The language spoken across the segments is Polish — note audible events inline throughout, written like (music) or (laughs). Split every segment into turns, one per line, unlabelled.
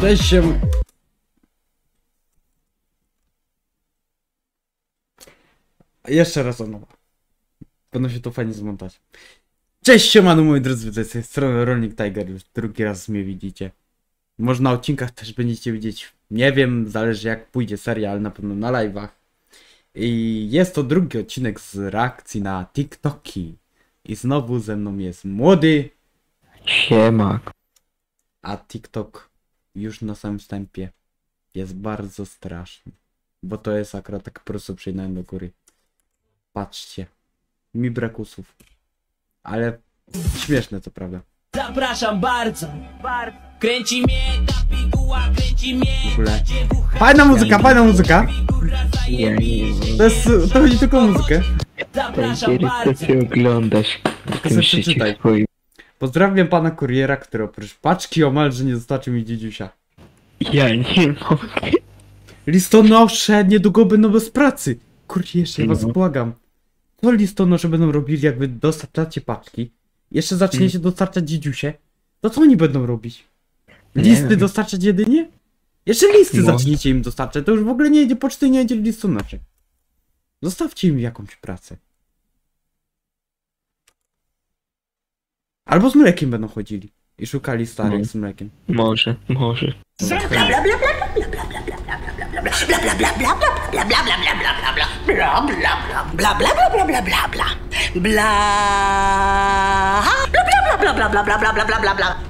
Cześć się. Jeszcze raz od nowa. Będą się to fajnie zmontać. Cześć siemano moi drodzy, z tej strony Rolnik Tiger, już drugi raz mnie widzicie. Może na odcinkach też będziecie widzieć, nie wiem, zależy jak pójdzie seria, ale na pewno na live'ach. I jest to drugi odcinek z reakcji na TikToki. I znowu ze mną jest młody,
Siema.
a TikTok już na samym wstępie jest bardzo straszny. Bo to jest akurat tak po prostu przejdę do góry. Patrzcie. Mi brak usłów. Ale śmieszne to prawda.
Zapraszam bardzo, bardzo. Kręci mnie ta piguła, kręci mnie.
Fajna muzyka, fajna muzyka. To jest, to chodzi tylko o muzykę.
Zapraszam bardzo.
to ty oglądasz w tym życiu swoim.
Pozdrawiam pana kuriera, który oprócz paczki omalże nie dostarczył mi dziedziusia.
Ja nie mogę.
Listonosze niedługo będą bez pracy. Kurierze, ja was
No.
błagam. To listonosze będą robili, jak wy dostarczacie paczki. Jeszcze zaczniecie dostarczać dziedziusie. To co oni będą robić? Listy dostarczać jedynie? Jeszcze listy
No.
zaczniecie im dostarczać, to już w ogóle nie jedzie poczty, nie jedzie listonosze. Zostawcie im jakąś pracę. Albo z mlekiem będą chodzili. I szukali starych
No.
z mlekiem.
Może, może.
bla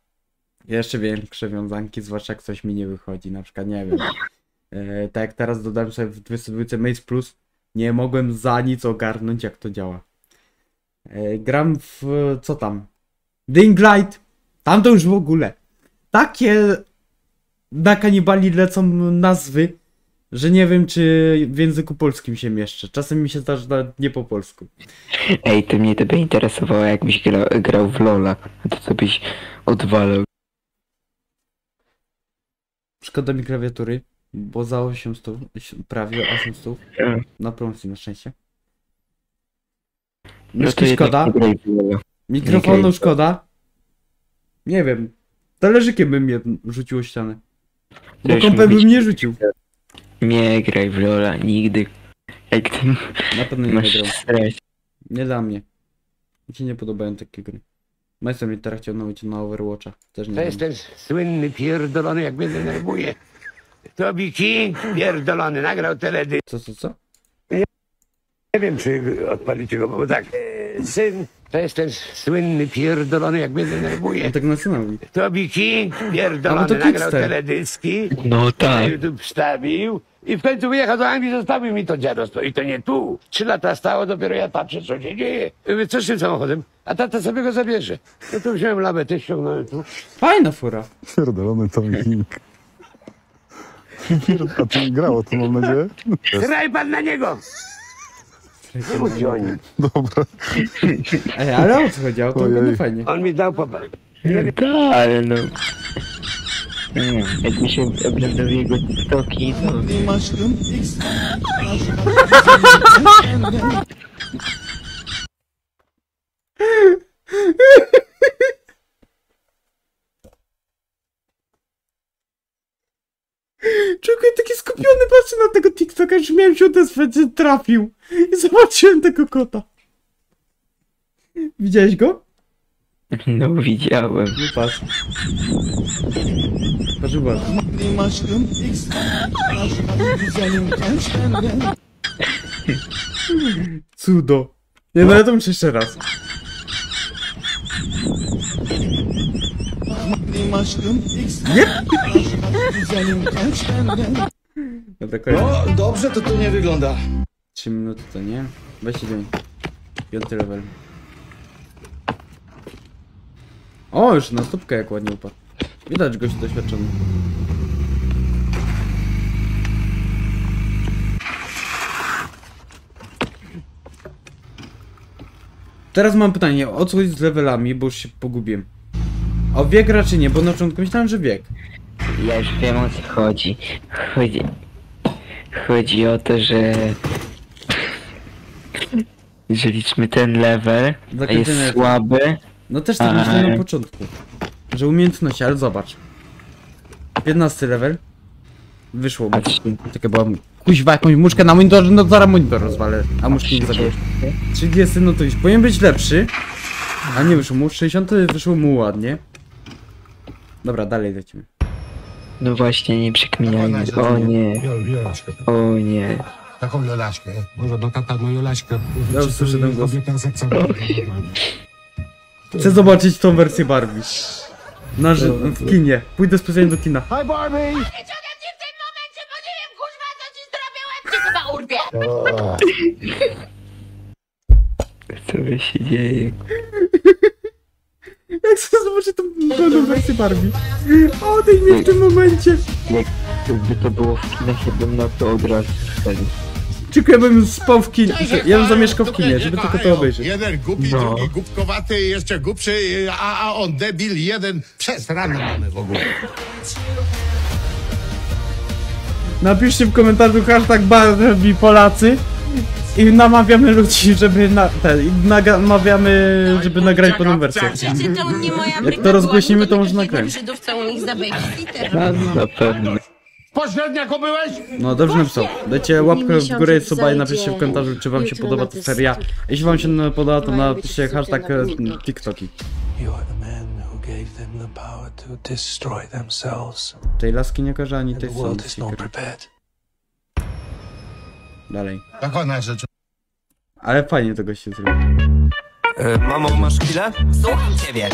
jeszcze większe wiązanki, zwłaszcza jak coś mi nie wychodzi, na przykład nie wiem. E, tak jak teraz dodałem sobie w 22 Maze Plus, nie mogłem za nic ogarnąć jak to działa. E, gram w co tam? Dying Light, tam to już w ogóle. Takie na kanibali lecą nazwy, że nie wiem czy w języku polskim się mieszczę. Czasem mi się zdarza nie po polsku.
Ej, to mnie to by interesowało, jakbyś gra, grał w Lola. To co byś odwalał.
Szkoda mi klawiatury, bo za 800, prawie 800
E,
na promocji na szczęście. Myszki szkoda, mikrofonu szkoda. Nie wiem, talerzykiem bym mnie rzucił o ścianę. Bo kąpem bym nie rzucił.
Nie graj w Lola, nigdy. Jak ty
Na pewno nie
strać.
Nie dla mnie. Mi się nie podobają takie gry. Majster mnie teraz chciał nauczyć na Overwatcha. Też nie
To
wiem.
jest ten słynny pierdolony, jak mnie denerwuje. Tobi King pierdolony nagrał teledysk.
Co, co, co?
Nie wiem, czy odpalicie go, bo tak. e, Syn, to jest ten słynny pierdolony, jak mnie
On
denerwuje.
tak na syna mówi.
Tobi King
Ale
pierdolony
to
nagrał
Kickster.
teledyski.
No tak.
YouTube wstawił i w końcu wyjechał do Anglii, zostawił mi to dziadostwo. I to nie tu. Trzy lata stało, dopiero ja patrzę, co się dzieje. I Mówię, co z tym samochodem? A tata sobie go zabierze. No to wziąłem lawetę, ściągnąłem tu.
Fajna fura.
Pierdolony Tommy King. A ty grało to mam nadzieję?
Zraj pan na niego! Nie mówcie o nim.
Dobra.
Ej, ale o co chodzi? O to
Ojej.
fajnie.
On mi dał poparć.
Tak, ale no. Mm, Jakby się oglądał jego TikToki, to...
Człowiek taki skupiony patrzy na tego TikToka, już miałem się odezwać, że trafił. I zobaczyłem tego kota. Widziałeś go?
No widziałem.
No patrz. Nasıl var? Benim aşkım X. Aşkım güzelim kaç benden. Cudo. Nie, no ja to jeszcze raz. Benim aşkım X. Aşkım güzelim kaç.
No, dobrze to to nie wygląda.
3 minuty to nie? Weź idziemy. Piąty level. O, już na stópkę jak ładnie upadł. Widać gość doświadczony. Teraz mam pytanie, o co z levelami, bo już się pogubiłem. O wiek raczej nie, bo na początku myślałem, że wiek.
Ja już wiem o co chodzi. Chodzi, chodzi o to, że... jeżeli liczmy ten level, jest słaby.
No też tak myślałem na początku. Że umiejętności, ale zobacz. 15 level. Wyszło
trzy...
Czekaj, bo kuźwa jakąś muszkę na monitorze, no zaraz monitor rozwalę. A muszki nie zabiję. 30 no to już powinien być lepszy. A nie wyszło mu, 60 wyszło mu ładnie. Dobra, dalej lecimy.
No właśnie, nie przekminiajmy. O nie, o nie.
Taką Jolaśkę. Może do tata no Jolaśkę.
Ja już słyszę ten głos. Chcę zobaczyć tą wersję Barbie. Na ży- w kinie. Pójdę specjalnie do kina.
Nie ciągnę mnie w tym momencie, bo nie wiem, kurwa, co ci zrobię, łeb ci chyba urwie.
Co by się dzieje? (laughs)
Jak chcę zobaczyć tą pełną wersję Barbie. Odejdź mnie w tym momencie.
Jak jakby to było w kinach, ja bym na to od razu.
Tylko ja bym spał w kinie. Ja bym zamieszkał w kinie, żeby tylko to obejrzeć.
Jeden głupi,
No.
drugi głupkowaty, jeszcze głupszy, a, a on debil, jeden przez rano mamy w ogóle.
Napiszcie w komentarzu hashtag Barbie Polacy i namawiamy ludzi, żeby na, ten, i namawiamy, żeby nagrać pełną wersję. Jak to rozgłośnimy, to
całą ich zabejść.
Na pewno.
Pośredniako byłeś?
No dobrze napisał. Dajcie łapkę w górę i suba i napiszcie w komentarzu, czy wam się podoba ta seria. Jeśli wam się nie podoba, to napiszcie hashtag e, TikToki. Tej laski nie kojarzę, ani tej
the world is
są.
not prepared.
Dalej. Ale fajnie to goście zrobił.
E, mamo, masz chwilę? Słucham ciebie.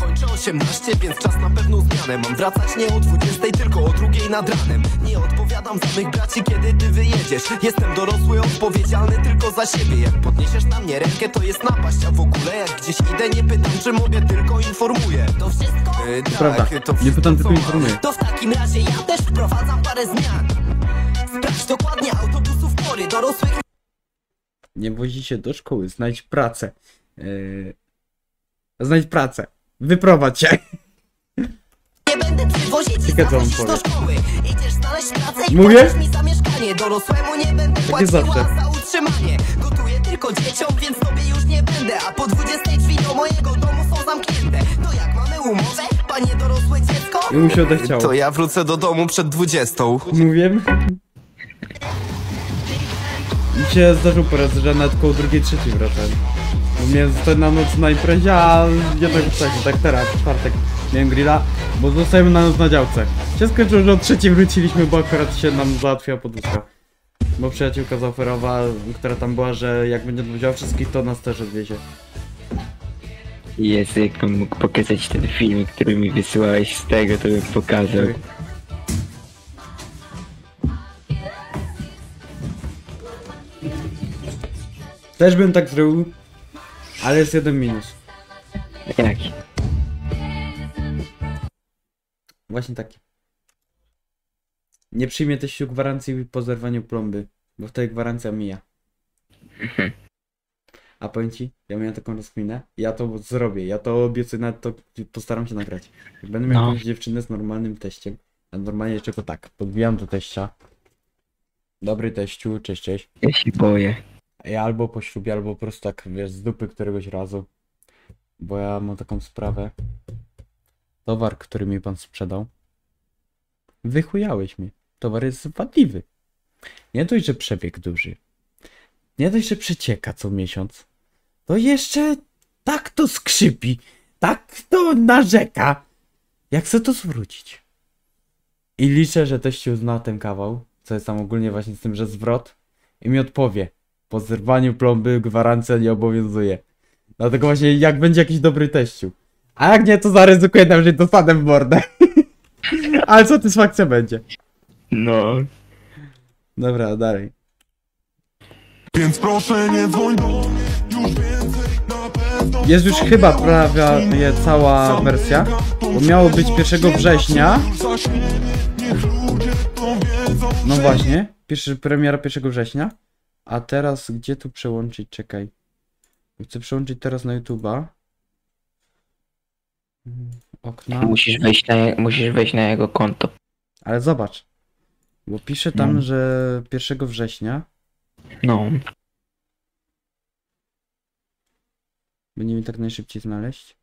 Kończę 18, więc czas na pewną zmianę. Mam wracać nie o 20, tylko o drugiej nad ranem. Nie odpowiadam za mych braci, kiedy ty wyjedziesz. Jestem dorosły, odpowiedzialny tylko za siebie. Jak podniesiesz na mnie rękę, to jest napaść. A w ogóle jak gdzieś idę, nie pytam, czy mogę, tylko informuję. To wszystko? E, tak,
prawda.
to
Nie
wszystko,
pytam,
co
tylko informuję.
To w takim razie ja też wprowadzam parę zmian. Sprawdź dokładnie autobusów pory dorosłych
Nie wozicie do szkoły, znajdź pracę. Yy... Znajdź pracę. Wyprowadź się.
Nie będę przywozić i
Ciekawe, co on
do
powie.
szkoły Idziesz znaleźć pracę i
Mówię?
płacisz mi za mieszkanie Dorosłemu nie będę płaciła
zawsze.
za utrzymanie Gotuję tylko dzieciom, więc tobie już nie będę A po 20 drzwi do mojego domu są zamknięte To jak mamy umowę, panie dorosłe dziecko?
I mu się odechciało.
To ja wrócę do domu przed 20
Mówię. Mi się zdarzył po raz, że nawet koło drugiej, trzeciej wracałem. Bo miałem zostać na noc na imprezie, a jednak tak, tak teraz, w czwartek miałem grilla, bo zostajemy na noc na działce. Się skończyło, że o trzeciej wróciliśmy, bo akurat się nam załatwiła poduszka. Bo przyjaciółka zaoferowała, która tam była, że jak będzie odwiedziała wszystkich, to nas też odwiezie.
Jezu, jakbym mógł pokazać ten film, który mi wysyłałeś z tego, to bym pokazał.
Też bym tak zrobił, ale jest jeden minus.
Jaki?
Właśnie taki. Nie przyjmie teściu gwarancji po zerwaniu plomby, bo wtedy gwarancja mija. A powiem ci, ja miałem taką rozkminę, ja to zrobię, ja to obiecuję, nawet to postaram się nagrać. Jak będę miał
No.
jakąś dziewczynę z normalnym teściem, a normalnie czego tak, podbijam do teścia. Dobry teściu, cześć, cześć.
Ja się boję.
Ja albo po ślubie, albo po prostu tak, wiesz, z dupy któregoś razu. Bo ja mam taką sprawę. Towar, który mi pan sprzedał. Wychujałeś mnie. Towar jest wadliwy. Nie dość, że przebieg duży. Nie dość, że przecieka co miesiąc. To jeszcze tak to skrzypi. Tak to narzeka. Jak chcę to zwrócić? I liczę, że teściu zna ten kawał. Co jest tam ogólnie właśnie z tym, że zwrot. I mi odpowie. Po zerwaniu plomby gwarancja nie obowiązuje. Dlatego właśnie jak będzie jakiś dobry teściu. A jak nie, to zaryzykuję nam, że dostanę w mordę. (laughs) Ale satysfakcja będzie.
No.
Dobra, dalej.
Więc proszę nie dzwoń do mnie już więcej na pewno.
Jest już chyba prawie cała wersja. Bo miało być 1 września. No właśnie, pierwszy, premiera 1 września. A teraz gdzie tu przełączyć? Czekaj. Chcę przełączyć teraz na YouTube'a. Mm, Okna.
Musisz wejść na, je- musisz wejść na jego konto.
Ale zobacz. Bo pisze tam,
No.
że 1 września
No.
będzie mi tak najszybciej znaleźć.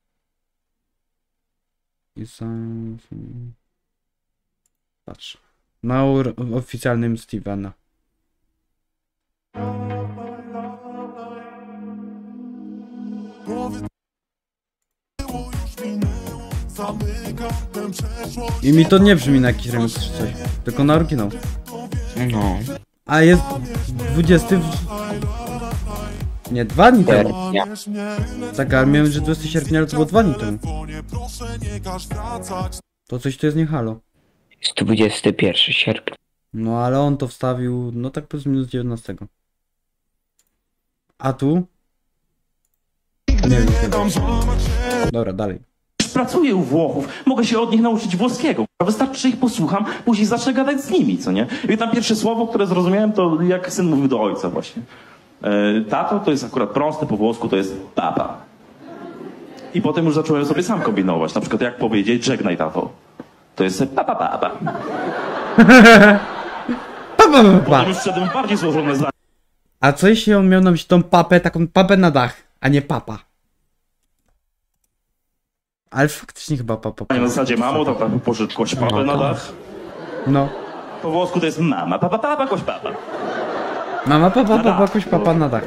I sam. Patrz. Na ur- oficjalnym Stevena. I mi to nie brzmi na jakiś remix czy coś, tylko na oryginał.
No.
A jest 20. w- Nie, dwa dni temu.
Ja.
Tak, ale miałem, że 20 sierpnia, ale to było dwa dni temu. To coś tu jest nie halo.
Jest 21 sierpnia.
No ale on to wstawił, no tak plus minus 19. A tu? Nie wiem. Dobra, dalej.
Pracuję u Włochów, mogę się od nich nauczyć włoskiego. Wystarczy, że ich posłucham, później zacznę gadać z nimi, co nie? I tam pierwsze słowo, które zrozumiałem, to jak syn mówił do ojca właśnie. E, tato to jest akurat proste, po włosku to jest papa. I potem już zacząłem sobie sam kombinować. Na przykład jak powiedzieć żegnaj tato. To jest papa papa. (laughs) Potem już wszedłem w bardziej złożone zdanie.
A co jeśli on miał na myśli tą papę, taką papę na dach, a nie papa? Ale faktycznie chyba papa.
Na zasadzie mamo, to tam poszedł kość papę na dach.
No.
Po włosku to jest mama, papa papa, kość papa.
Mama papa, papa, jakoś papa na dach.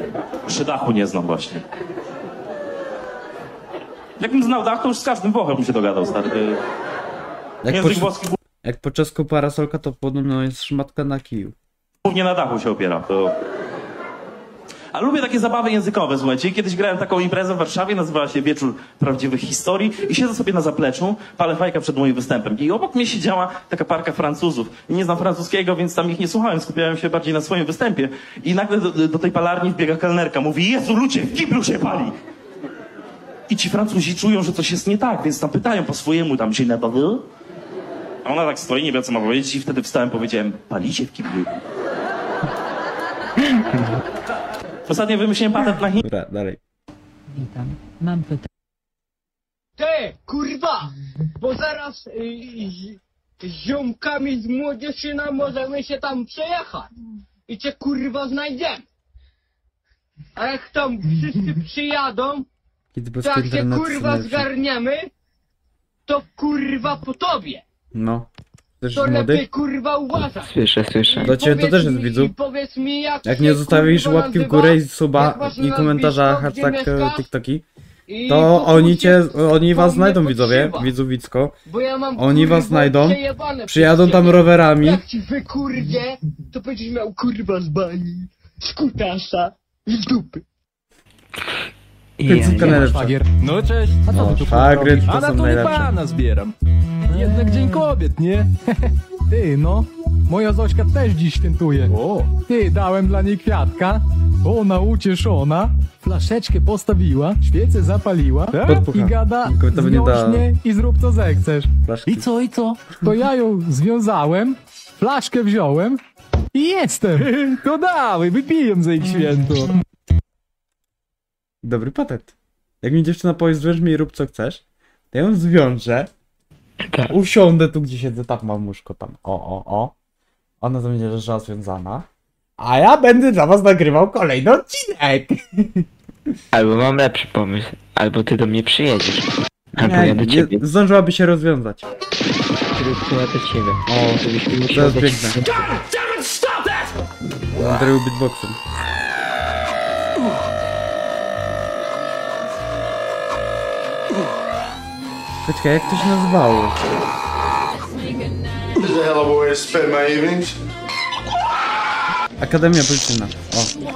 Przy dachu nie znam właśnie. Jakbym znał dach, to już z każdym Włochem bym się dogadał, stary.
Jak
Język
po,
włoski
jak po czesku parasolka, to podobno jest szmatka na kiju.
głównie na dachu się opiera. To... A lubię takie zabawy językowe, słuchajcie. Kiedyś grałem taką imprezę w Warszawie, nazywała się Wieczór Prawdziwych Historii i siedzę sobie na zapleczu, palę fajka przed moim występem. I obok mnie siedziała taka parka Francuzów. I nie znam francuskiego, więc tam ich nie słuchałem, skupiałem się bardziej na swoim występie. I nagle do, do tej palarni wbiega kelnerka, mówi, Jezu, ludzie, w kiblu się pali! I ci Francuzi czują, że coś jest nie tak, więc tam pytają po swojemu, tam się nabawił. A ona tak stoi, nie wie co ma powiedzieć i wtedy wstałem, powiedziałem, palicie w kiblu. Ostatnio wymyśliłem patent na
Dobra, dalej.
Witam. Mam pytanie.
Ty, kurwa! Bo zaraz y, y, z ziomkami z młodzieżyna możemy się tam przejechać. I cię kurwa znajdziemy. A jak tam wszyscy przyjadą, to jak się
internetu
kurwa zgarniemy, to kurwa po tobie.
No. Też
To
młody?
lepiej kurwa uważaj.
Słyszę, słyszę.
Do ciebie to też jest.
Powiedz mi jak
nie zostawisz łapki w górę i suba i komentarza hashtag e? TikToki, to oni cię, oni was znajdą widzowie.
Bo ja mam
Oni was znajdą, przyjadą tam rowerami.
Jak ci wykurwie, to będziesz miał kurwa z bani, z kutasa, z dupy.
Końcówka najlepsza.
No cześć. A co
No,
ty tu
szwagry
robisz?
to
A na to
najlepsze.
pana zbieram. Jednak Dzień Kobiet, nie? (laughs) Ty, no. Moja Zośka też dziś świętuje. O. Ty, dałem dla niej kwiatka. Ona ucieszona. Flaszeczkę postawiła, świecę zapaliła. Tak?
Podpucha.
I gada,
Tylko to nie da-
i zrób co zechcesz.
Flaszki.
I co, i co? To ja ją związałem, flaszkę wziąłem i jestem. (laughs) To dawaj, wypiję za ich święto.
Dobry patent. Jak mi dziewczyna powie, zwiąż mi i rób co chcesz, to ja ją zwiążę,
Tak.
usiądę tu, gdzie siedzę, tak mam łóżko tam, o, o, o. Ona to będzie leżała związana, a ja będę dla was nagrywał kolejny odcinek. (laughs)
Albo mam lepszy pomysł. Albo ty do mnie przyjedziesz. Albo ja do ciebie.
nie, zdążyłaby się rozwiązać.
Chyba do ciebie.
O,
Żebyśmy musieli
teraz
dać-
biegnę. Andrew beatboxem. Czekaj, jak to się nazywało? Akademia Policyjna. O.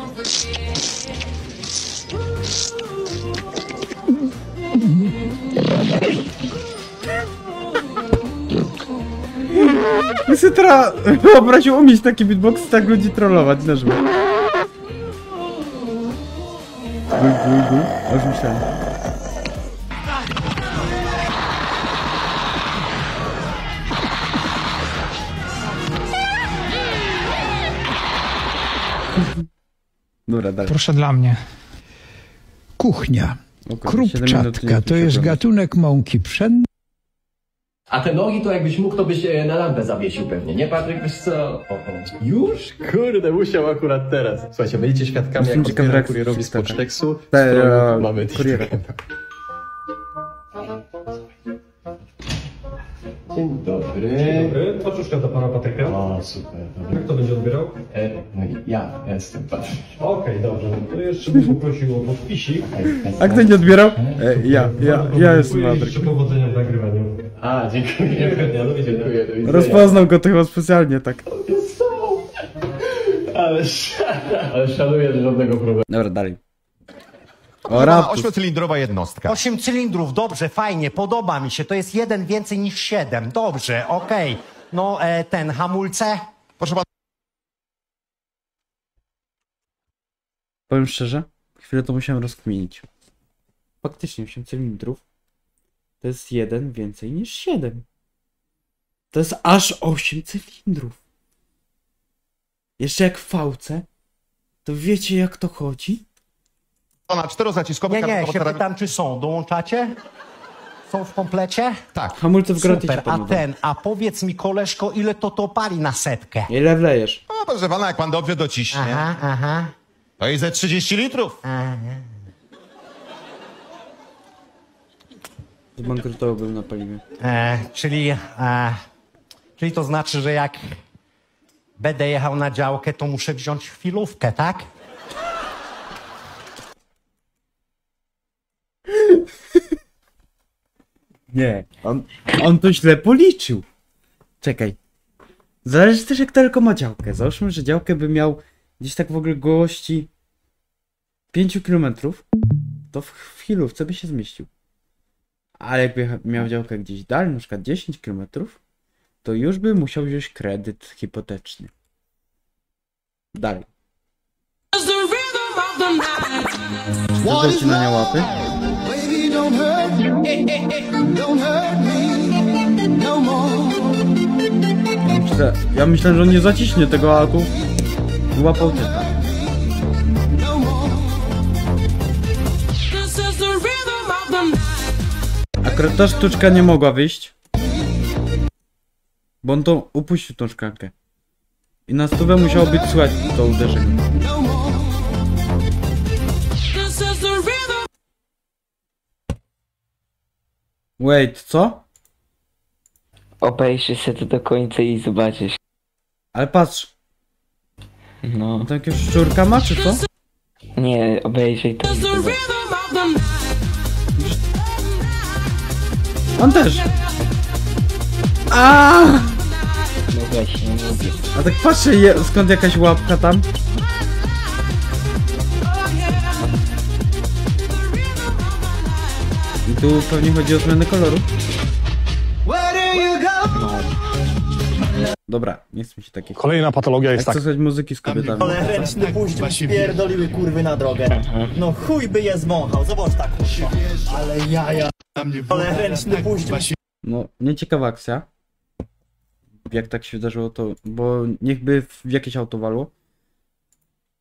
My sobie teraz wyobraził umieć taki beatbox i tak ludzi trollować na żywo. Guj, guj, już myślałem. Dobra, dalej.
Proszę dla mnie. Kuchnia.
Nie
Krupczatka to jest gatunek mąki pszennej.
A te nogi to jakbyś mógł, to byś e, na lampę zawiesił pewnie, nie Patryk? Wiesz co? O, o. Już? Kurde, musiał akurat teraz. Słuchajcie, będziecie świadkami, jak
jak
kurierowi z
tak.
Poczteksu.
Te,
Mamy
kuriera.
Dzień dobry.
Dzień dobry, paczuszka dla pana Patryka.
O, super. Dobra.
Jak to będzie odbierał?
E, ja jestem Patryk.
Okej, dobrze. To jeszcze bym poprosił o podpisik. (laughs)
A kto nie odbierał? E, ja, ja, ja jestem
Dziękuję i
Patryk.
życzę powodzenia w nagrywaniu.
A, dziękuję. (laughs) Widzenia. Do widzenia.
Rozpoznał go chyba specjalnie tak.
Ale, ale szanuję żadnego problemu.
Dobra, dalej. O, raptus.
ośmiocylindrowa jednostka.
Osiem cylindrów, dobrze, fajnie, podoba mi się. To jest jeden więcej niż siedem. Dobrze, okej. No, e, ten hamulce.
Proszę pana.
Powiem szczerze, chwilę to musiałem rozkminić. Faktycznie 8 cylindrów to jest jeden więcej niż 7. To jest aż 8 cylindrów. Jeszcze jak w fałce, to wiecie jak to chodzi?
Pana czterozaciskowy
Nie, nie, się pytam, czy są. Dołączacie? Są w komplecie?
Tak.
Hamulce w gratisie
Super, a ten, a powiedz mi, koleżko, ile to to pali na setkę?
Ile wlejesz?
No, proszę pana, jak pan dobrze dociśnie,
Aha, aha.
To i ze 30 litrów.
Zbankrutowałbym na paliwie.
E, czyli, e, czyli to znaczy, że jak będę jechał na działkę, to muszę wziąć chwilówkę, tak?
Nie, on, on to źle policzył. Czekaj. Zależy też jak daleko ma działkę. Załóżmy, że działkę by miał gdzieś tak w ogóle gości 5 km, to w chwilówce by się zmieścił. Ale jakby miał działkę gdzieś dalej, na przykład 10 km, to już by musiał wziąć kredyt hipoteczny. Dalej. Łapy?
Don't hurt me no more.
Ja myślę, że on nie zaciśnie tego, a tu łapał tyta. Akurat ta sztuczka nie mogła wyjść. Bo on to upuścił tą szklankę. I na stówę musiało być słychać to uderzenie. Wait, co?
Obejrzyj się to do końca i zobaczysz.
Ale patrz.
No.
Jakiegoś szczurka ma, czy co?
Nie, obejrzyj to
On też. A! A tak patrzę, je, skąd jakaś łapka tam? I tu pewnie chodzi o zmianę koloru. Dobra, nie chcę mi się takich.
Kolejna patologia
Jak
jest
chcę
tak.
słuchać muzyki z kobietami.
Cholereczny puść pierdoliły kurwy na drogę. No chuj by je zmąchał, zobacz tak. Ale jaja. Cholereczny puść
No, nieciekawa akcja. Jak tak się wydarzyło, to. Bo niechby w jakieś auto walło.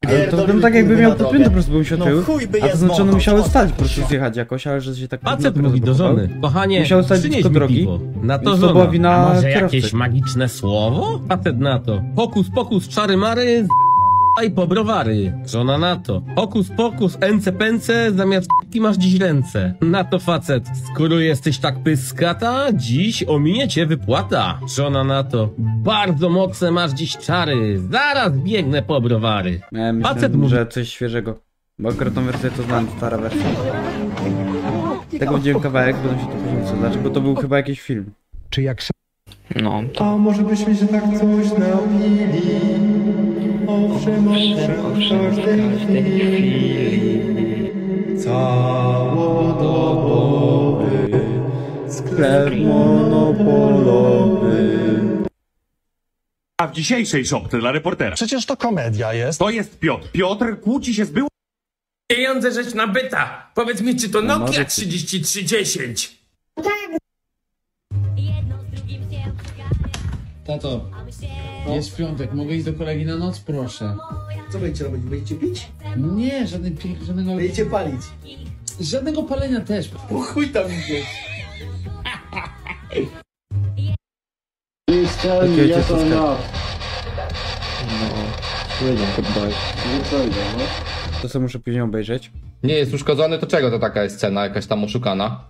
Ale to wygląda tak, jakby miał to piętro po prostu bym się
No chuj by
A to znaczy one musiały stać po prostu zjechać jakoś, ale że się tak
Facet mówi do żony, kochanie,
Musiał stać
przynieś
blisko drogi.
Na to żona,
była wina
a może
kierowcy.
jakieś magiczne słowo? Facet na to, hokus pokus czary mary, i po browary. Żona na to, hokus pokus ence pence, zamiast i masz dziś ręce. Na to facet, skoro jesteś tak pyskata, dziś ominie cię wypłata. Żona na to, bardzo mocne masz dziś czary, zaraz biegnę po browary.
Ja
Facet mówi,
że coś świeżego. Bo akurat tą wersję to znam, stara wersja. Tego widziałem kawałek, będę się to później sprzedać, bo to był chyba jakiś film.
Czy jak
No,
A może byśmy się tak coś napili? Owszem, owszem, w każdej chwili. Całodobowy sklep monopolowy.
A w dzisiejszej szopce dla reportera.
Przecież to komedia jest.
To jest Piotr. Piotr kłóci się z byłą...
Pieniądze rzecz nabyta. Powiedz mi, czy to
No,
Nokia
może-
3310?
Tato, jest piątek, mogę iść do kolegi na noc? Proszę.
Co będziecie robić? Będziecie pić?
Nie, żadnej, pi- żadnego...
Będziecie palić.
Żadnego palenia też. O chuj tam idzie.
No, słynie chyba.
To co muszę później obejrzeć.
Nie jest uszkodzony, to czego to taka jest cena jakaś tam oszukana?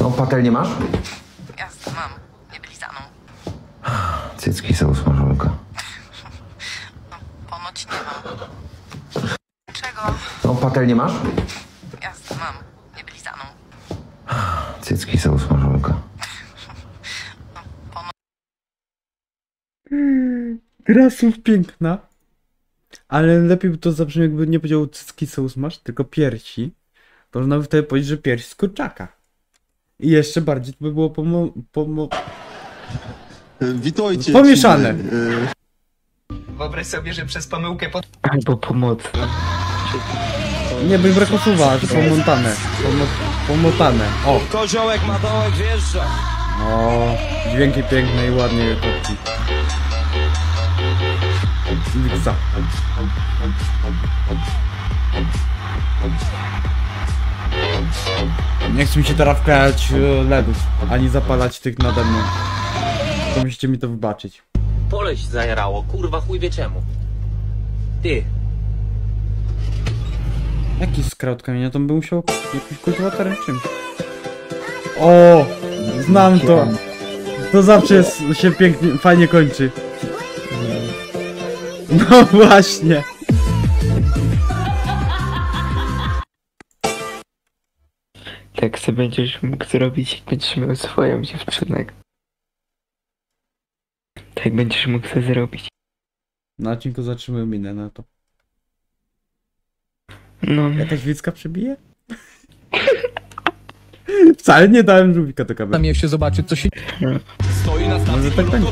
No, patel nie masz? Cycki są smażonka.
Ponoć nie mam. Czego?
No, patel nie masz?
Jasne, mam. Nieblizaną.
Cycki są smażonka.
Gra słów piękna. Ale lepiej by to zabrzmiał, jakby nie powiedział cycki sos masz, tylko piersi. Można by wtedy powiedzieć, że pierś z kurczaka. I jeszcze bardziej to by było pomo... pomo...
Witajcie.
Pomieszane.
Wyobraź sobie, że przez pomyłkę pod...
Albo pomoc.
Nie, by brakło słowa, że pomontane. Pomo... Pomotane. O!
Koziołek ma dołek wjeżdża.
O, dźwięki piękne i ładnie kopci. Wiksa. Nie chcę mi się teraz wklejać e, LEDów, ani zapalać tych nade mną. To musicie mi to wybaczyć.
Pole się zajarało, kurwa chuj wie czemu. Ty,
Jaki skraut kamienia? To bym musiał jakimś kultywatorem czymś. O! Znam to! To zawsze jest, się pięknie, fajnie kończy. No właśnie.
Tak sobie będziesz mógł zrobić, jak będziesz miał swoją dziewczynę. Tak będziesz mógł sobie zrobić.
Na odcinku zatrzymuję minę na to.
No.
Jakaś widzka przebije? (laughs) Wcale nie dałem żółwika do kamery.
Tam je się zobaczyć, co się...
stoi na
Może tak będzie.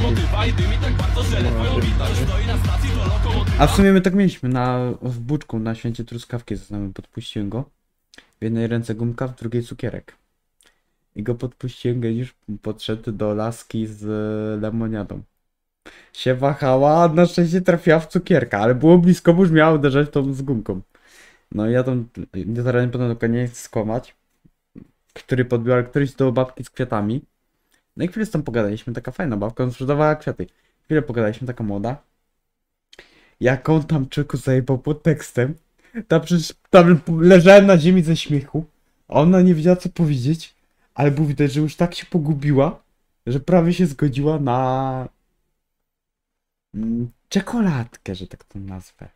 A w sumie my tak mieliśmy na, w Buczku na święcie truskawki z nami podpuściłem go. W jednej ręce gumka, w drugiej cukierek. I go podpuściłem, gdzieś podszedł do laski z lemoniadą. Się wahała, na szczęście trafiła w cukierka, ale było blisko, bo już miała uderzać tą z gumką. No ja tam, nie teraz nie dokładnie nie chcę skłamać, który podbił, ale któryś do babki z kwiatami. No i chwilę z tą pogadaliśmy, taka fajna babka, on sprzedawała kwiaty. Chwilę pogadaliśmy, taka młoda. Jak on tam czeku zajebał pod tekstem, tam przecież tam leżałem na ziemi ze śmiechu, a ona nie wiedziała co powiedzieć, ale było widać, że już tak się pogubiła, że prawie się zgodziła na czekoladkę, że tak to nazwę.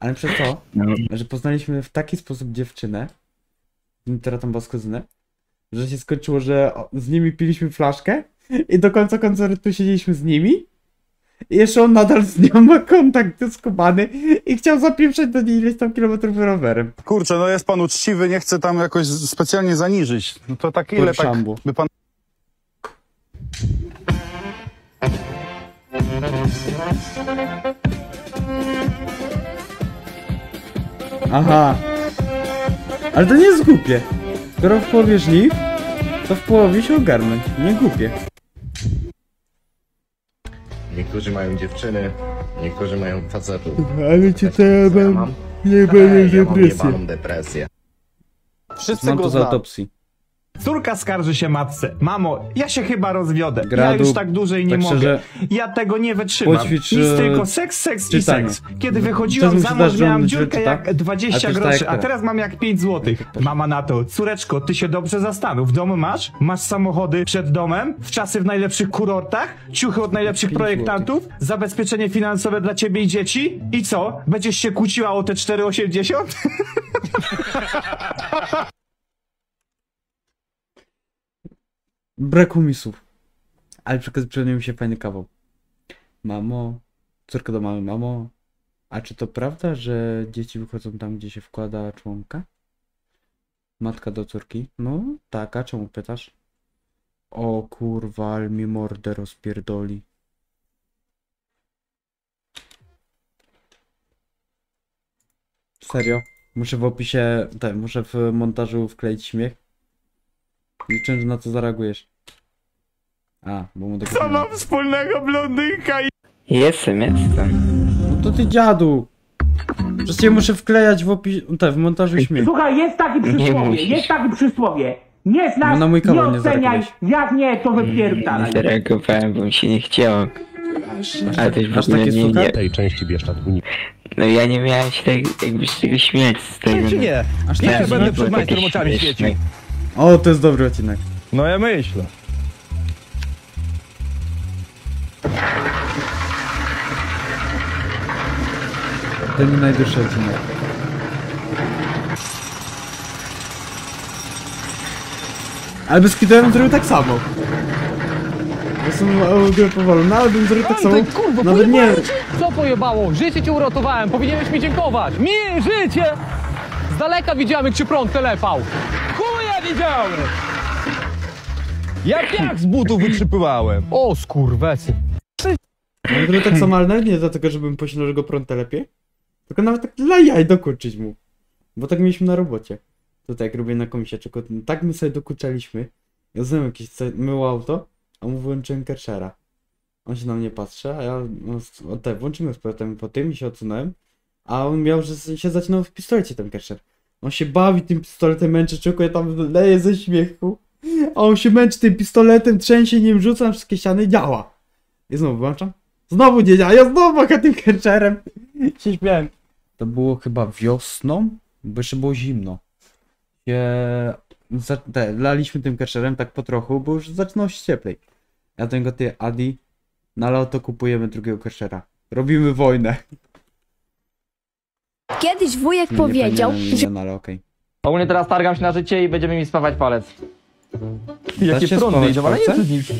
Ale przez to, że poznaliśmy w taki sposób dziewczynę, teraz tam była z kuzynę, że się skończyło, że z nimi piliśmy flaszkę i do końca koncertu siedzieliśmy z nimi i jeszcze on nadal z nią ma kontakt dyskubany i chciał zapieprzać do niej ileś tam kilometrów rowerem.
Kurczę, no jest pan uczciwy, nie chcę tam jakoś specjalnie zaniżyć. No to tak ile tak
szambu.
by pan...
Aha. Ale to nie jest głupie. Skoro w połowie żniw, to w połowie się ogarnąć. Nie głupie.
Niektórzy mają dziewczyny, niektórzy mają facetów.
Ale cię to ja
Co ja
mam. Nie będę
ja mam
depresję.
Wszyscy
Mam
go
to z
znają.
autopsji.
Córka skarży się matce. Mamo, ja się chyba rozwiodę.
Gradu,
ja już tak dłużej nie
tak
mogę.
szczerze,
Ja tego nie wytrzymam.
poćwicz,
Nic
e,
tylko seks, seks
czytanie.
i seks. Kiedy wychodziłam za mąż miałam dziurkę
czyta,
jak
a
20
też tak
groszy, a
teraz.
mam jak 5 złotych. Mama na to, córeczko, ty się dobrze zastanów. W domu masz? Masz samochody przed domem? W czasy w najlepszych kurortach? Ciuchy od najlepszych projektantów? Zabezpieczenie finansowe dla ciebie i dzieci? I co? Będziesz się kłóciła o te 4,80? (laughs)
Brakło mi słów. Ale przekaz przypomniał mi się fajny kawał. Mamo, córka do mamy, mamo, a czy to prawda, że dzieci wychodzą tam, gdzie się wkłada członka? Matka do córki? No, tak, a czemu pytasz? O kurwa, mi mordę rozpierdoli. Serio? Muszę w opisie, te, muszę w montażu wkleić śmiech. Liczę, że na to zareagujesz. A, bo mu tego
Co
nie ma.
mam wspólnego blondynka i...
Jestem, jestem.
No to ty dziadu! Przecież ja muszę wklejać w opis... te, w montażu śmiech.
Słuchaj, jest takie
Nie
przysłowie,
musisz.
jest takie przysłowie. Nie
No
znasz,
na mój kanał
nie
nie
oceniaj,
zareagujesz.
jak nie, to wypierdalaj.
Nie zareagowałem, bo mi się nie chciało. Ale też w
Aż
ogóle
takie
nie, nie.
Tej
części Bieszczad No ja nie miałem się tak, jakby z czego śmiać z tego.
Czy nie?
Aż
Nie,
takie
będę
nie
przed
było
majstrem
takie
oczami
śmieszne.
świecił.
O, to jest dobry odcinek.
No ja myślę.
Nie najdłuższy odcinek. Ale bez kitu ja bym zrobił tak samo. Jestem w ogóle powolny, ale bym zrobił tak samo.
Ty, kurwa,
Nawet nie.
pojebało cię? Co pojebało? Życie cię uratowałem, powinieneś mi dziękować. Mi, życie! Z daleka widziałem, jak cię prąd telepał.
Chuja widziałem! Jak jak z butów wytrzypywałem?
O, skurwesy.
Bym tak samo, ale nawet nie dlatego, żebym pośnął, że go prąd lepiej. Tylko nawet tak dla jaj dokuczyć mu. Bo tak mieliśmy na robocie. Tutaj jak robię na komisie, tylko tak my sobie dokuczaliśmy. Ja znam jakieś, myło auto, a mu wyłączyłem Kershera. On się na mnie patrzy, a ja no, te, włączymy z powrotem po tym i się odsunąłem. A on miał, że się zaczynał w pistolecie ten Kersher. On się bawi tym pistoletem, męczy człowieku, ja tam leję ze śmiechu. A on się męczy tym pistoletem, trzęsie nim, rzuca na wszystkie ściany, działa. I znowu włączam. Znowu nie działa, ja znowu macham tym Kersherem. (laughs) się śmiałem. To było chyba wiosną, bo jeszcze było zimno. Za... Te, laliśmy tym Kersherem tak po trochu, bo już zaczynało się cieplej. Ja do niego, ty, Adi, na lato kupujemy drugiego Kershera. Robimy wojnę.
Kiedyś wujek
Nie
powiedział,
powinienem
że
ale okej.
Ogólnie teraz targam się na życie i będziemy mi spawać palec. Jakie
się
prądy idą, ale nie nic.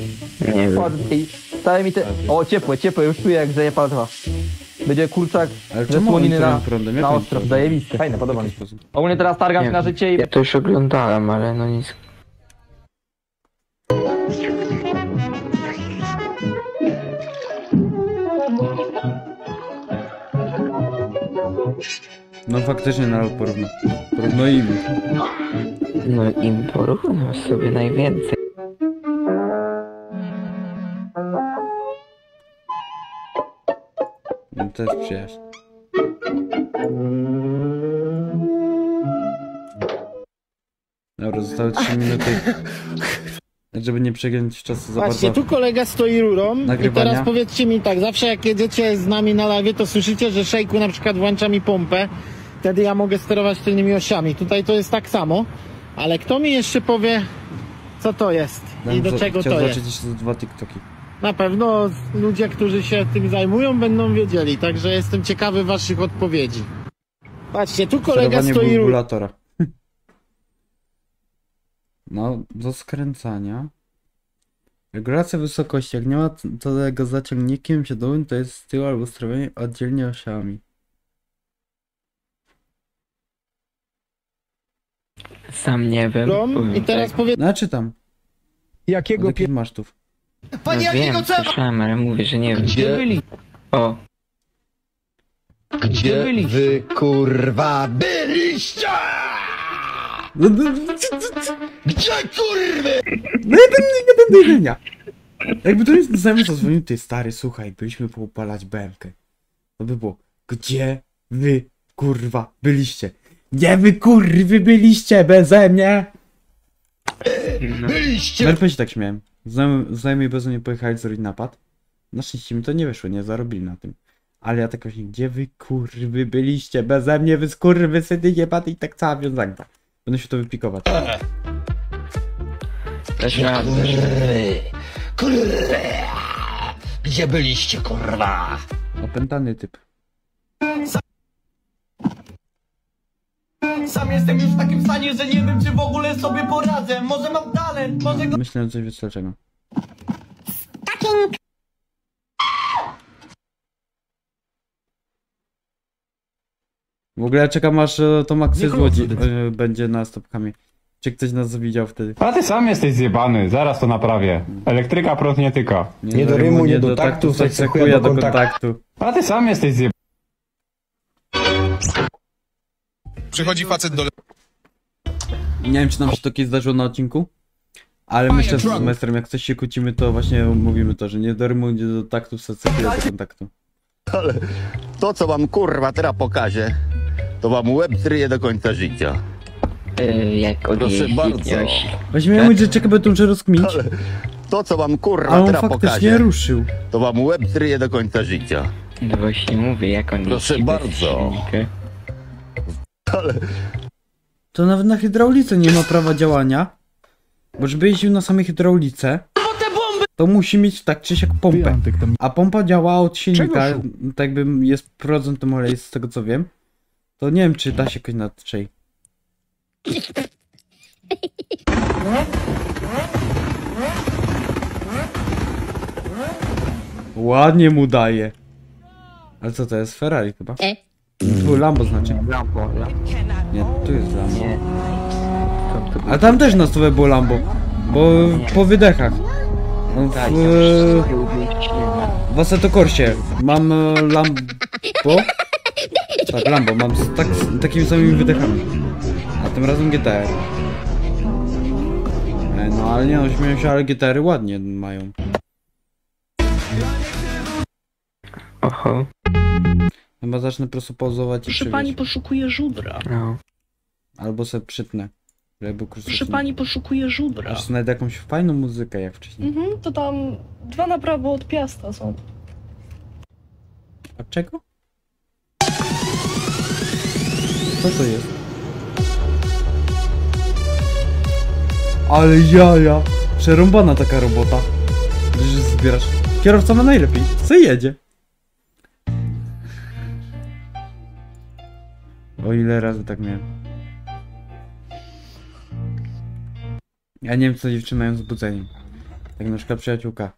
Nie wiem.
Ej, Staje mi te... O, ciepłe, ciepłe, już czuję jak grzeje palca. Będzie kurczak
Ale
ze
czemu
słoniny na,
prądem? Jak
na
oni
ostro. Zajebiste, fajne, podoba mi się. Ogólnie teraz targam się na życie i...
Ja to już oglądałem, ale no nic.
No faktycznie na porówno. Porówno im.
No im porównam sobie najwięcej.
No to jest przyjaźń. Dobra, zostały 3 (laughs) minuty. Żeby nie przegiąć czasu za
Patrzcie,
bardzo.
tu kolega stoi rurą i
Nagrywania.
teraz powiedzcie mi tak, zawsze jak jedziecie z nami na live, to słyszycie, że Szejku na przykład włącza mi pompę, wtedy ja mogę sterować tylnymi osiami. Tutaj to jest tak samo, ale kto mi jeszcze powie, co to jest i do czego to
zobaczyć
jest?
jeszcze dwa TikToki.
Na pewno ludzie, którzy się tym zajmują, będą wiedzieli, także jestem ciekawy waszych odpowiedzi. Patrzcie, tu kolega
Sterowanie
stoi rurą.
bulgulatora. No, do skręcania. Regulacja wysokości. Jak nie ma tego zaciągnikiem siodłowym, to jest z tyłu albo sterowanie oddzielnie osiami.
Sam nie wiem. powiem
I teraz
tak.
powie...
No ja czytam.
Jakiego
Od jakich masztów?
No wiem, słyszałem, ale mówię, że nie wiem.
Gdzie
byli? O.
Gdzie wy kurwa byliście? Gdzie kurwy?
No jeden, jeden dychnia. Jakby to jest znajomy zadzwonił, ty stary, słuchaj, byliśmy poupalać BMK. To by było, gdzie wy kurwa byliście? Gdzie wy kurwy byliście beze mnie?
Byliście!
Na RP się tak śmiałem. Znajomi, znajomi bez mnie pojechali zrobić napad. Na szczęście mi to nie wyszło, nie zarobili na tym. Ale ja tak właśnie, gdzie wy kurwy byliście beze mnie, wy skurwy syny jebany i tak cała wiązanka. Będę się to wypikować.
Kurwy! Kurwy! Gdzie byliście kurwa?
Opętany typ.
Sam jestem już w takim stanie, że nie wiem czy w ogóle sobie poradzę. Może mam talent, może go...
Myślę, że coś wiesz dlaczego. W ogóle ja czekam aż e, to Maxy z Łodzi będzie na stopkami. Czy ktoś nas widział wtedy?
A ty sam jesteś zjebany, zaraz to naprawię. Elektryka prąd nie tyka.
Nie do rymu, nie do taktu, zaś chuja do kontaktu.
A ty sam jesteś zjebany.
Przychodzi facet do
Nie wiem, czy nam się to kiedyś zdarzyło na odcinku, ale myślę, że z mestrem, jak coś się kłócimy, to właśnie mówimy to, że nie do rymu, nie do taktu, chuja do kontaktu.
Ale
to co wam kurwa teraz pokażę, to wam łeb zryje do końca życia.
jak
Proszę bardzo.
Weźmiemy mówić, że czekaj, bo to muszę rozkminić.
To co wam kurwa
Ale
teraz
faktycznie
pokażę,
ruszył.
to wam łeb zryje do końca życia.
No właśnie mówię, jak on
Proszę bardzo.
silnika.
Ale
To nawet na hydraulice nie ma prawa działania. Bo żeby jeździł na samej hydraulice, to musi mieć tak czy siak pompę. A pompa działa od silnika, tak jakby jest procentem oleju z tego co wiem. To nie wiem czy da się jakoś inaczej. Ładnie mu daje. Ale co to jest? Ferrari chyba? Tu Lambo znaczy.
Lambo,
Nie, tu jest Lambo. A tam też na stówę było Lambo. Bo po wydechach. No, W,
Tak,
w Assetto Corsie mam e, Lambo. Tak, Lambo, mam z, tak, z takimi samymi wydechami. A tym razem GTR. E, No ale nie no, śmieję się, ale GTR-y ładnie mają.
Oho.
Chyba zacznę po prostu pauzować i
Proszę
przywieźć.
pani poszukuje żubra.
No.
Albo se przytnę. Żeby.
Proszę pani poszukuje żubra.
Aż znajdę jakąś fajną muzykę jak wcześniej.
Mhm, to tam dwa na prawo od Piasta są.
A czego? Co to jest? Ale jaja! Przerąbana taka robota. Że zbierasz. Kierowca ma najlepiej. Co jedzie? O ile razy tak miałem. Ja nie wiem co dziewczyny mają z budzeniem. Tak na przykład przyjaciółka.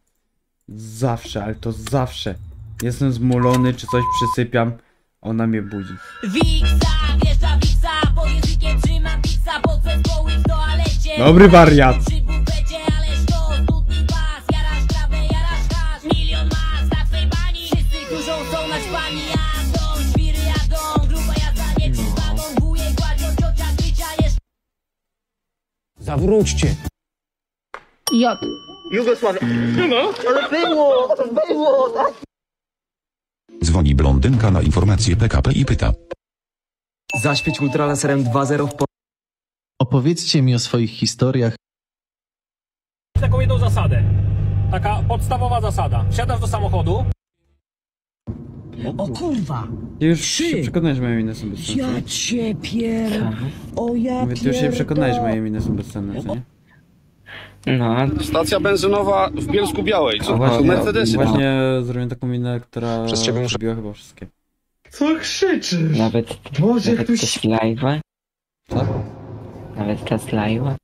Zawsze, ale to zawsze. Jestem zmulony, czy coś przysypiam, ona mnie budzi.
Wiksa, wjeżdża Wiksa, pod językiem trzymam Wiksa, pod zespoły w toalecie.
Dobry wariat.
Zawróćcie.
J.
Jugosławia.
No, ale było, było, tak.
Dzwoni blondynka na informację PKP i pyta.
Zaświeć ultralaserem 2.0 w po...
Opowiedzcie mi o swoich historiach.
Taką jedną zasadę. Taka podstawowa zasada. Wsiadasz do samochodu.
O kurwa!
Ty już się przekonałeś, że moje miny są bezcenne.
Ja cię pier... O ja
Mówię, ty już się przekonałeś, że moje miny są bezcenne, co nie?
No.
Stacja benzynowa w Bielsku Białej. Co
A
to
właśnie,
Mercedesy?
właśnie zrobiłem taką minę, która
Przez ciebie muszę-
przebiła chyba wszystkie.
Co krzyczysz?
Nawet,
Boże,
nawet
ktoś-
coś live'a?
Co?
Nawet czas live'a?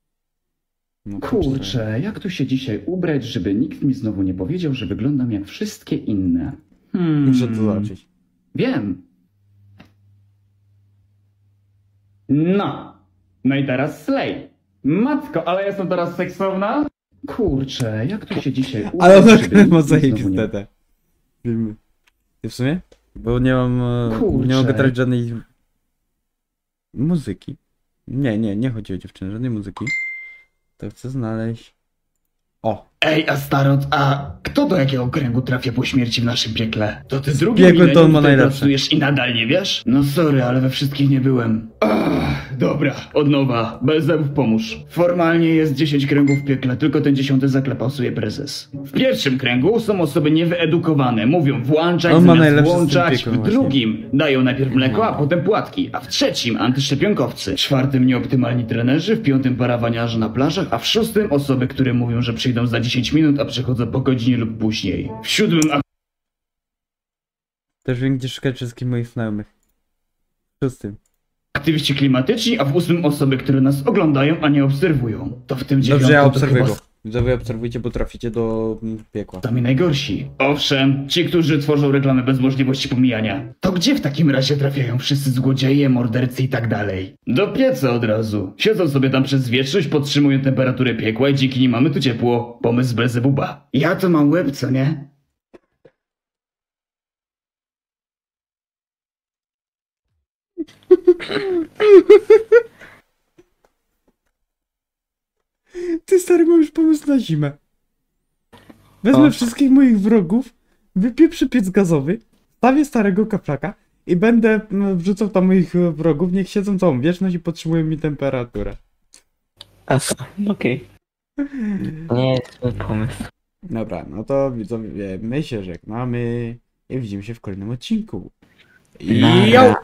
No,
Kurczę, jak tu się dzisiaj ubrać, żeby nikt mi znowu nie powiedział, że wyglądam jak wszystkie inne? Hmm.
Muszę to zobaczyć.
Wiem. No. No i teraz Slay. Matko, ale jestem teraz seksowna? Kurczę, jak tu się dzisiaj ubrać,
Ale ona (laughs) ma zajebiste te filmy. Ty w sumie? Bo nie mam, e,
Kurczę.
nie mogę tracić żadnej muzyki. Nie, nie, nie chodzi o dziewczynę, żadnej muzyki. To chcę znaleźć... O!
Ej, Astarot, a kto do jakiego kręgu trafia po śmierci w naszym piekle? To ty z drugiej
Piekłem to on ma najlepsze.
pracujesz i nadal nie wiesz? No sorry, ale we wszystkich nie byłem. Ach, dobra, od nowa. Bez zębów pomóż. Formalnie jest 10 kręgów w piekle, tylko ten dziesiąty zaklepał sobie prezes. W pierwszym kręgu są osoby niewyedukowane, mówią włączać
On ma
zamiast włączać. W
właśnie.
drugim dają najpierw mleko, a potem płatki. A w trzecim antyszczepionkowcy. W czwartym nieoptymalni trenerzy, w piątym parawaniarze na plażach, a w szóstym osoby, które mówią, że przyjdą za 10 minut, a przychodzą po godzinie lub później. W siódmym ak-
Też wiem, gdzie szukać wszystkich moich znajomych. W szóstym.
aktywiści klimatyczni, a w ósmym osoby, które nas oglądają, a nie obserwują. To w tym dziewiątym
Dobrze, ja
to
obserwuję
chyba
go. Widzowie, obserwujcie, bo traficie do mm, piekła.
Sami najgorsi. Owszem, ci, którzy tworzą reklamy bez możliwości pomijania. To gdzie w takim razie trafiają wszyscy złodzieje, mordercy i tak dalej? Do pieca od razu. Siedzą sobie tam przez wieczność, podtrzymują temperaturę piekła i dzięki nim mamy tu ciepło. Pomysł Belzebuba. Ja to mam łeb, co nie? (laughs)
Ty stary, mam już pomysł na zimę. Wezmę
O.
wszystkich moich wrogów, wypieprzę piec gazowy, Postawię starego kaplaka i będę mm, wrzucał tam moich e, wrogów, niech siedzą całą wieczność i podtrzymują mi temperaturę.
Okej. (laughs) Nie jest zły pomysł.
Dobra, no to widzowie, my się żegnamy i widzimy się w kolejnym odcinku. Jo!